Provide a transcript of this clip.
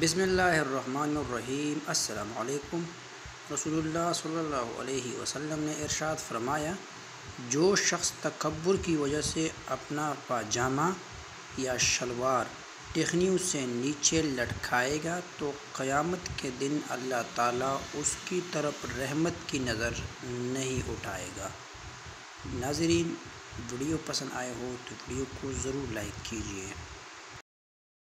بسم اللہ الرحمن الرحیم۔ السلام علیکم۔ رسول اللہ صلی اللہ علیہ وسلم نے ارشاد فرمایا، جو شخص تکبر کی وجہ سے اپنا پاجامہ یا شلوار ٹخنیوں سے نیچے لٹکائے گا، تو قیامت کے دن اللہ تعالیٰ اس کی طرف رحمت کی نظر نہیں اٹھائے گا۔ ناظرین، ویڈیو پسند آئے ہو تو ویڈیو کو ضرور لائک کیجیے